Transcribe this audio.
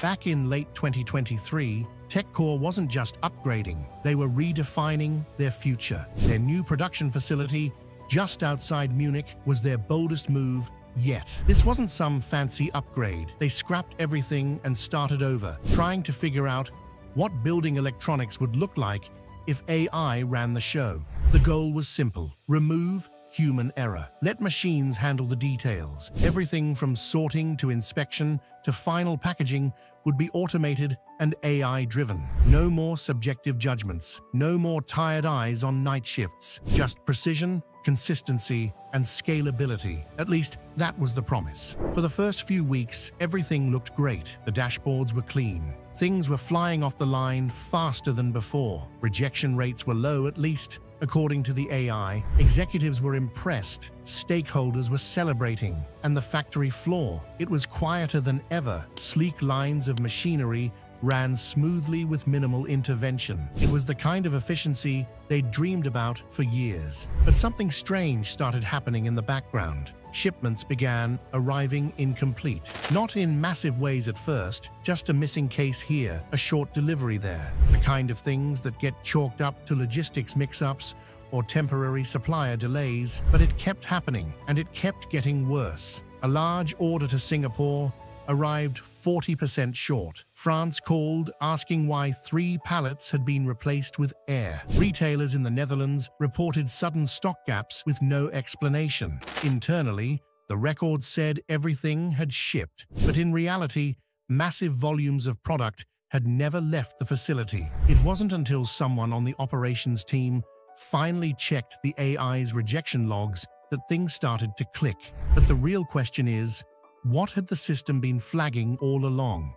Back in late 2023, TechCore wasn't just upgrading, they were redefining their future. Their new production facility, just outside Munich, was their boldest move yet. This wasn't some fancy upgrade. They scrapped everything and started over, trying to figure out what building electronics would look like if AI ran the show. The goal was simple, remove human error. Let machines handle the details. Everything from sorting to inspection to final packaging would be automated and AI-driven. No more subjective judgments, no more tired eyes on night shifts, just precision, consistency, and scalability. At least, that was the promise. For the first few weeks, everything looked great. The dashboards were clean. Things were flying off the line faster than before. Rejection rates were low at least, According to the AI, executives were impressed, stakeholders were celebrating, and the factory floor, it was quieter than ever. Sleek lines of machinery ran smoothly with minimal intervention. It was the kind of efficiency they'd dreamed about for years. But something strange started happening in the background. Shipments began arriving incomplete. Not in massive ways at first, just a missing case here, a short delivery there. The kind of things that get chalked up to logistics mix-ups or temporary supplier delays, but it kept happening, and it kept getting worse. A large order to Singapore arrived 40% short. France called asking why three pallets had been replaced with air. Retailers in the Netherlands reported sudden stock gaps with no explanation. Internally, the record said everything had shipped, but in reality, massive volumes of product had never left the facility. It wasn't until someone on the operations team finally checked the AI's rejection logs that things started to click. But the real question is, what had the system been flagging all along?